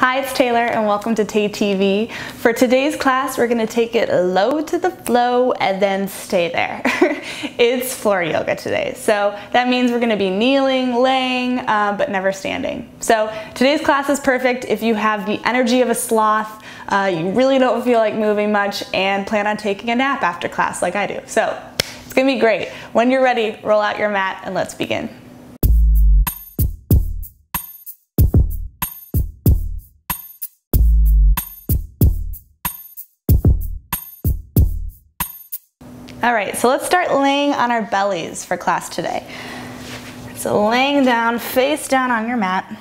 Hi, it's Taylor and welcome to Tay TV. For today's class, we're gonna take it low to the flow and then stay there. it's floor yoga today. So that means we're gonna be kneeling, laying, uh, but never standing. So today's class is perfect if you have the energy of a sloth, uh, you really don't feel like moving much and plan on taking a nap after class like I do. So it's gonna be great. When you're ready, roll out your mat and let's begin. All right, so let's start laying on our bellies for class today. So laying down, face down on your mat.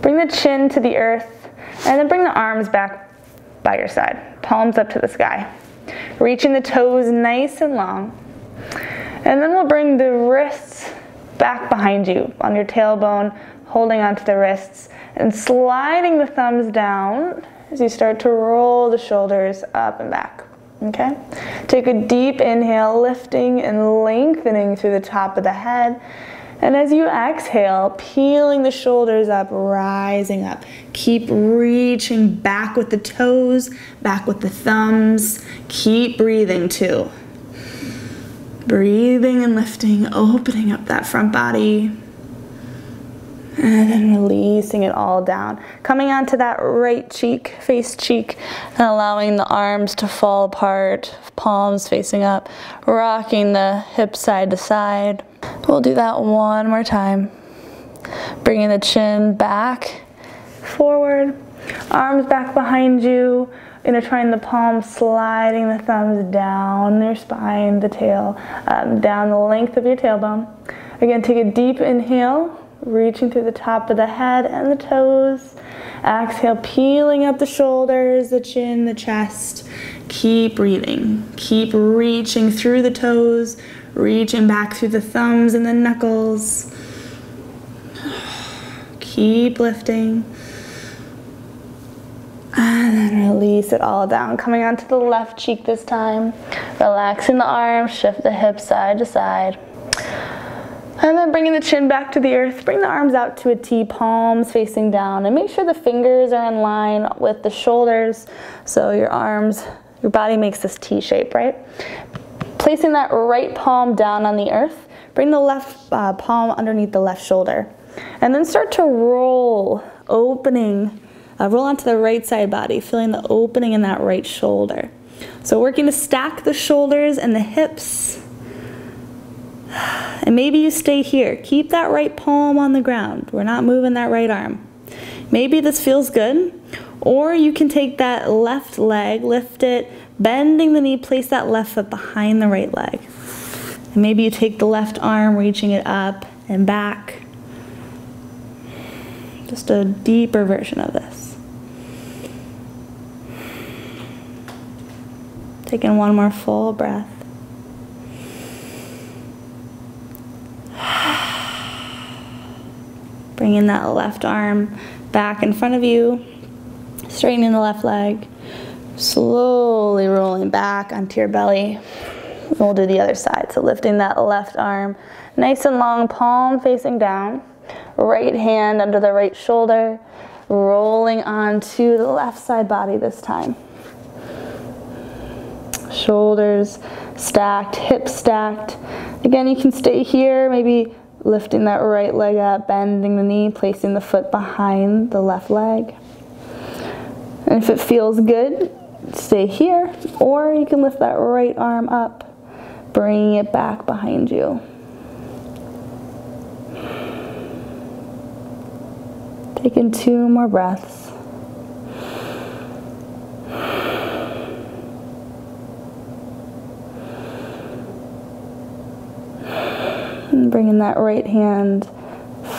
Bring the chin to the earth, and then bring the arms back by your side, palms up to the sky. Reaching the toes nice and long. And then we'll bring the wrists back behind you on your tailbone, holding onto the wrists, and sliding the thumbs down as you start to roll the shoulders up and back. Okay? Take a deep inhale, lifting and lengthening through the top of the head. And as you exhale, peeling the shoulders up, rising up. Keep reaching back with the toes, back with the thumbs. Keep breathing too. Breathing and lifting, opening up that front body. And then releasing it all down. Coming onto that right cheek, face cheek, and allowing the arms to fall apart, palms facing up, rocking the hips side to side. We'll do that one more time. Bringing the chin back, forward, arms back behind you, intertwine the palms, sliding the thumbs down your spine, the tail, um, down the length of your tailbone. Again, take a deep inhale reaching through the top of the head and the toes. Exhale, peeling up the shoulders, the chin, the chest. Keep breathing. Keep reaching through the toes, reaching back through the thumbs and the knuckles. Keep lifting. And then release it all down. Coming onto the left cheek this time. Relaxing the arms, shift the hips side to side. And then bringing the chin back to the earth, bring the arms out to a T, palms facing down, and make sure the fingers are in line with the shoulders. So your arms, your body makes this T shape, right? Placing that right palm down on the earth, bring the left uh, palm underneath the left shoulder. And then start to roll, opening, uh, roll onto the right side body, feeling the opening in that right shoulder. So working to stack the shoulders and the hips and maybe you stay here. Keep that right palm on the ground. We're not moving that right arm. Maybe this feels good. Or you can take that left leg, lift it, bending the knee, place that left foot behind the right leg. And maybe you take the left arm, reaching it up and back. Just a deeper version of this. Taking one more full breath. Bringing that left arm back in front of you, straightening the left leg, slowly rolling back onto your belly. We'll do the other side. So lifting that left arm nice and long, palm facing down, right hand under the right shoulder, rolling onto the left side body this time. Shoulders stacked, hips stacked. Again, you can stay here, maybe lifting that right leg up, bending the knee, placing the foot behind the left leg. And if it feels good, stay here, or you can lift that right arm up, bringing it back behind you. Taking two more breaths. And bringing that right hand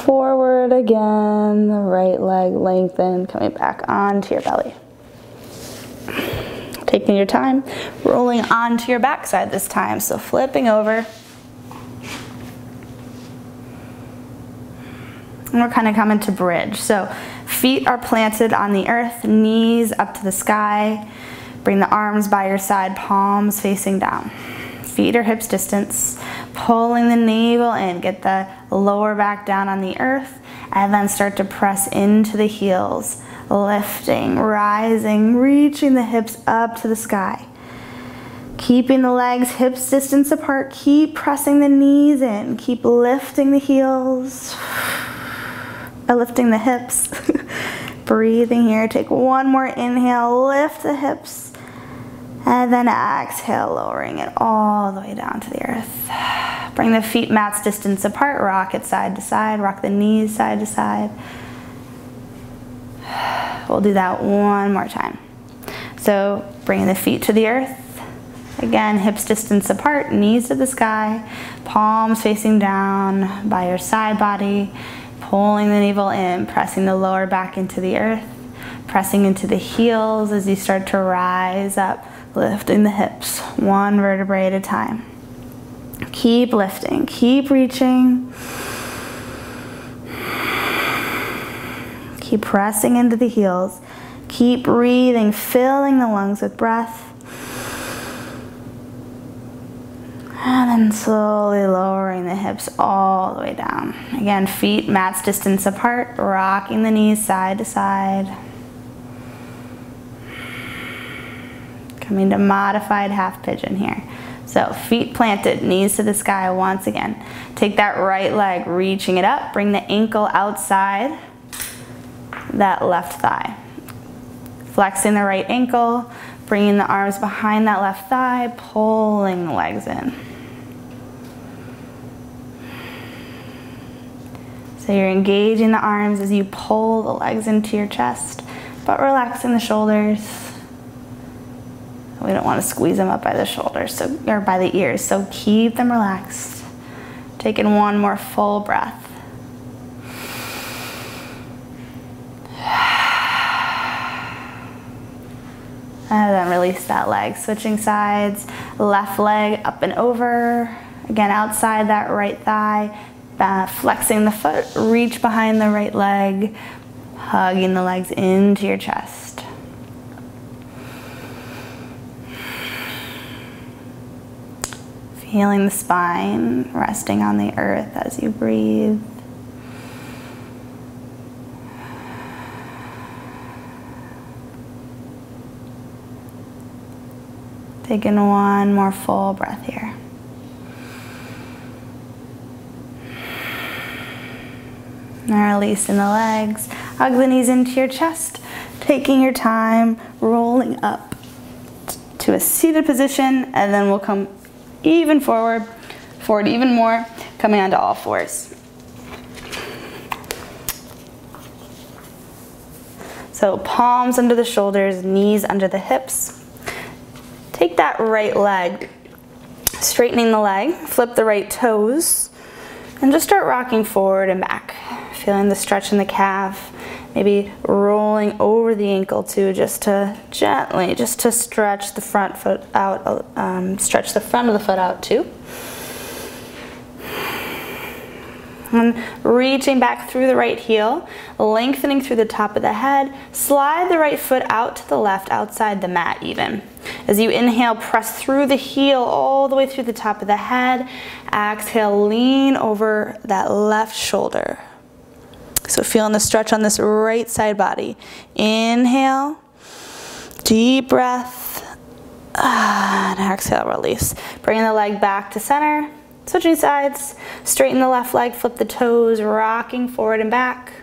forward again, the right leg lengthened, coming back onto your belly. Taking your time, rolling onto your backside this time. So flipping over. And we're kind of coming to bridge. So feet are planted on the earth, knees up to the sky. Bring the arms by your side, palms facing down feet or hips distance, pulling the navel in, get the lower back down on the earth. And then start to press into the heels, lifting, rising, reaching the hips up to the sky. Keeping the legs hips distance apart. Keep pressing the knees in. Keep lifting the heels. Uh, lifting the hips. Breathing here. Take one more inhale. Lift the hips. And then exhale, lowering it all the way down to the earth. Bring the feet mats distance apart. Rock it side to side. Rock the knees side to side. We'll do that one more time. So bringing the feet to the earth. Again, hips distance apart, knees to the sky, palms facing down by your side body, pulling the navel in, pressing the lower back into the earth, pressing into the heels as you start to rise up, lifting the hips one vertebrae at a time. Keep lifting, keep reaching. Keep pressing into the heels. Keep breathing, filling the lungs with breath. And then slowly lowering the hips all the way down. Again, feet mats distance apart, rocking the knees side to side. Coming to modified half pigeon here. So feet planted, knees to the sky once again. Take that right leg, reaching it up, bring the ankle outside that left thigh. Flexing the right ankle, bringing the arms behind that left thigh, pulling the legs in. So you're engaging the arms as you pull the legs into your chest, but relaxing the shoulders. We don't want to squeeze them up by the shoulders so, or by the ears, so keep them relaxed. Taking one more full breath. And then release that leg. Switching sides, left leg up and over. Again, outside that right thigh, uh, flexing the foot, reach behind the right leg, hugging the legs into your chest. Feeling the spine resting on the earth as you breathe. Taking one more full breath here. And releasing the legs. Hug the knees into your chest. Taking your time, rolling up to a seated position, and then we'll come even forward, forward even more, coming onto all fours. So palms under the shoulders, knees under the hips. Take that right leg, straightening the leg, flip the right toes, and just start rocking forward and back feeling the stretch in the calf, maybe rolling over the ankle too, just to gently, just to stretch the front foot out, um, stretch the front of the foot out too. And reaching back through the right heel, lengthening through the top of the head, slide the right foot out to the left outside the mat even. As you inhale, press through the heel all the way through the top of the head. Exhale, lean over that left shoulder. So feeling the stretch on this right side body. Inhale, deep breath, ah, and exhale, release. Bring the leg back to center, switching sides, straighten the left leg, flip the toes, rocking forward and back.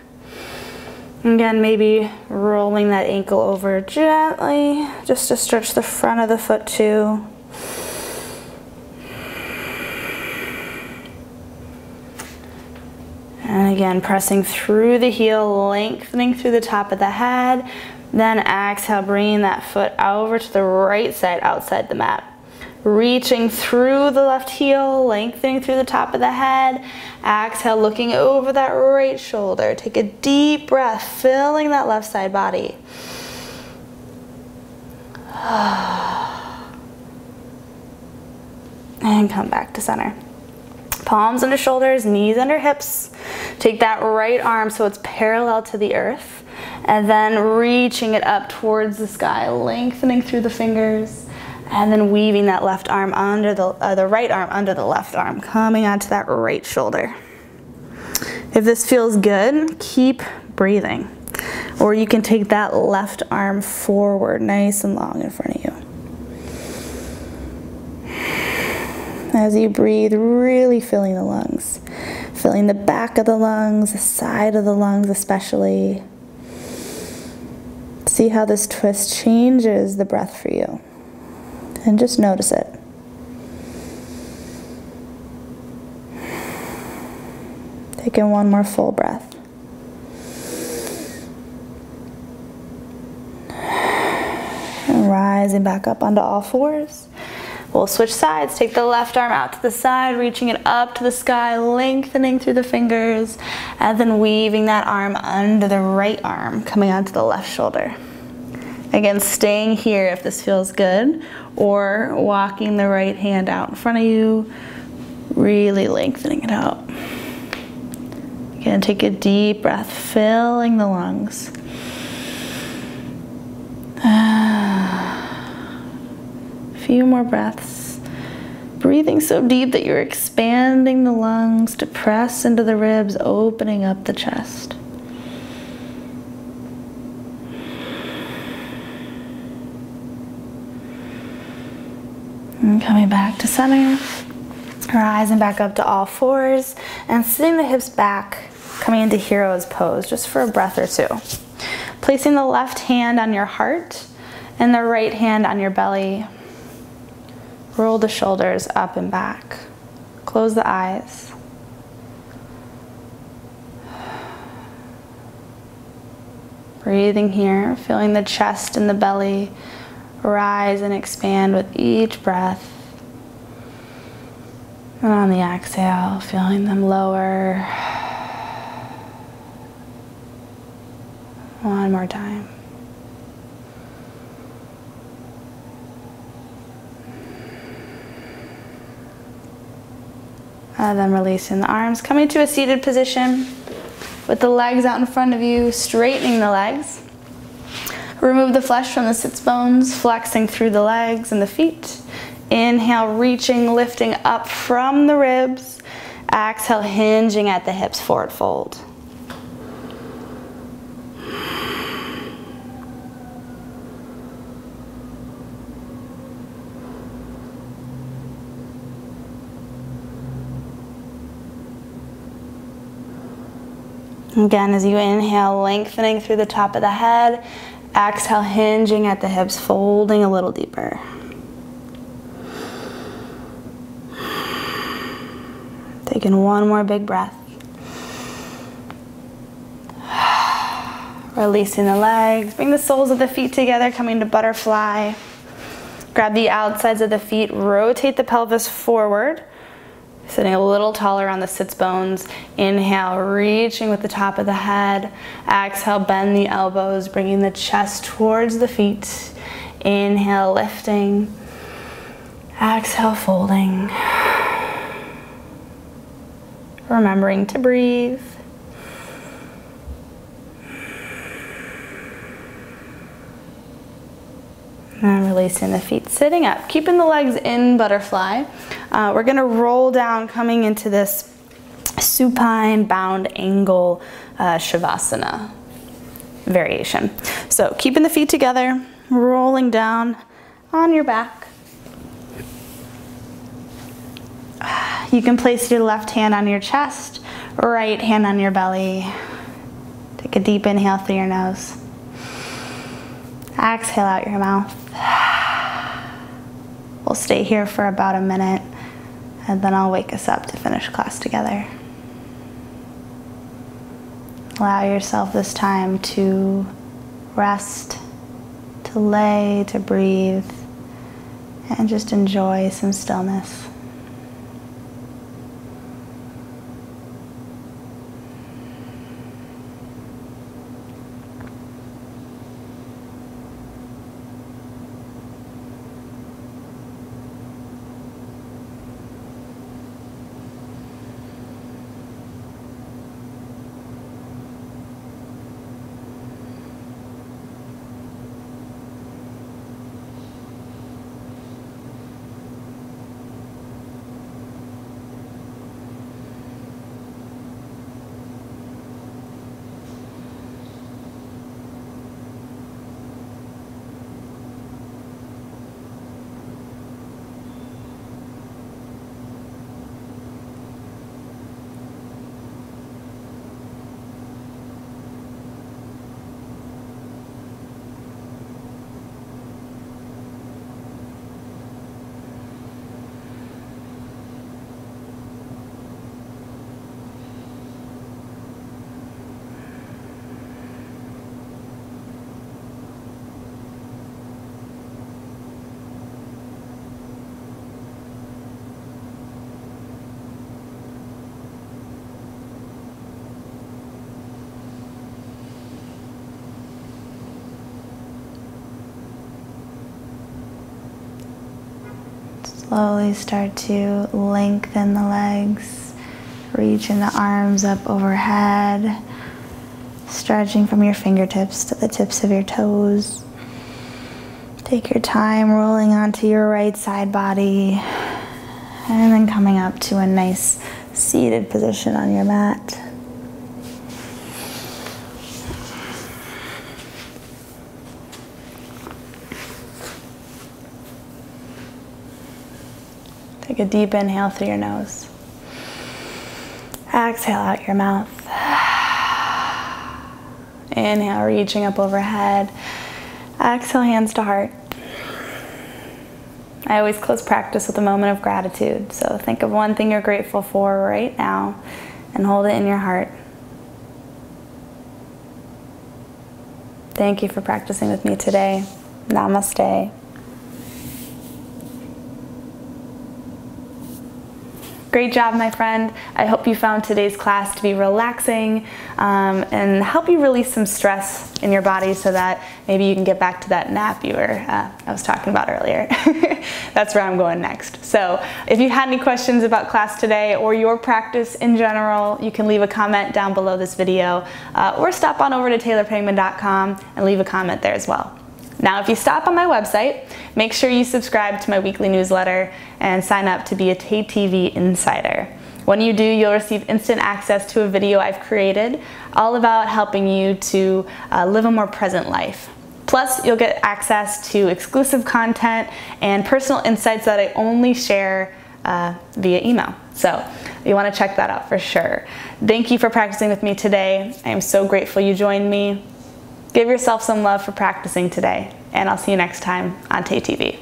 Again, maybe rolling that ankle over gently, just to stretch the front of the foot too. And again, pressing through the heel, lengthening through the top of the head. Then exhale, bringing that foot over to the right side outside the mat. Reaching through the left heel, lengthening through the top of the head. Exhale, looking over that right shoulder. Take a deep breath, filling that left side body. And come back to center. Palms under shoulders, knees under hips. Take that right arm so it's parallel to the earth. And then reaching it up towards the sky, lengthening through the fingers. And then weaving that left arm under the, uh, the right arm under the left arm, coming onto that right shoulder. If this feels good, keep breathing. Or you can take that left arm forward nice and long in front of you. As you breathe, really filling the lungs. Filling the back of the lungs, the side of the lungs especially. See how this twist changes the breath for you. And just notice it. Take in one more full breath. And rising back up onto all fours. We'll switch sides. Take the left arm out to the side, reaching it up to the sky, lengthening through the fingers, and then weaving that arm under the right arm, coming onto the left shoulder. Again, staying here if this feels good, or walking the right hand out in front of you, really lengthening it out. Again, take a deep breath, filling the lungs. Few more breaths. Breathing so deep that you're expanding the lungs to press into the ribs, opening up the chest. And coming back to center, rising back up to all fours, and sitting the hips back, coming into hero's pose just for a breath or two. Placing the left hand on your heart and the right hand on your belly. Roll the shoulders up and back. Close the eyes. Breathing here, feeling the chest and the belly rise and expand with each breath. And on the exhale, feeling them lower. One more time. Uh, and then releasing the arms, coming to a seated position with the legs out in front of you, straightening the legs. Remove the flesh from the sits bones, flexing through the legs and the feet. Inhale, reaching, lifting up from the ribs. Exhale, hinging at the hips, forward fold. Again, as you inhale, lengthening through the top of the head. Exhale, hinging at the hips, folding a little deeper. Taking one more big breath. Releasing the legs. Bring the soles of the feet together, coming to butterfly. Grab the outsides of the feet, rotate the pelvis forward. Sitting a little taller on the sits bones. Inhale, reaching with the top of the head. Exhale, bend the elbows, bringing the chest towards the feet. Inhale, lifting. Exhale, folding. Remembering to breathe. And releasing the feet, sitting up, keeping the legs in butterfly. Uh, we're gonna roll down coming into this supine bound angle uh, Shavasana variation. So keeping the feet together, rolling down on your back. You can place your left hand on your chest, right hand on your belly. Take a deep inhale through your nose. Exhale out your mouth. We'll stay here for about a minute and then I'll wake us up to finish class together. Allow yourself this time to rest, to lay, to breathe, and just enjoy some stillness. Slowly start to lengthen the legs, reaching the arms up overhead, stretching from your fingertips to the tips of your toes. Take your time rolling onto your right side body and then coming up to a nice seated position on your mat. Take a deep inhale through your nose. Exhale out your mouth. Inhale, reaching up overhead. Exhale, hands to heart. I always close practice with a moment of gratitude. So think of one thing you're grateful for right now and hold it in your heart. Thank you for practicing with me today. Namaste. Great job, my friend. I hope you found today's class to be relaxing um, and help you release some stress in your body so that maybe you can get back to that nap you were, uh, I was talking about earlier. That's where I'm going next. So if you had any questions about class today or your practice in general, you can leave a comment down below this video uh, or stop on over to taylorpangman.com and leave a comment there as well. Now, if you stop on my website, make sure you subscribe to my weekly newsletter and sign up to be a Tay TV Insider. When you do, you'll receive instant access to a video I've created all about helping you to uh, live a more present life. Plus, you'll get access to exclusive content and personal insights that I only share uh, via email. So you want to check that out for sure. Thank you for practicing with me today. I am so grateful you joined me. Give yourself some love for practicing today, and I'll see you next time on Tay TV.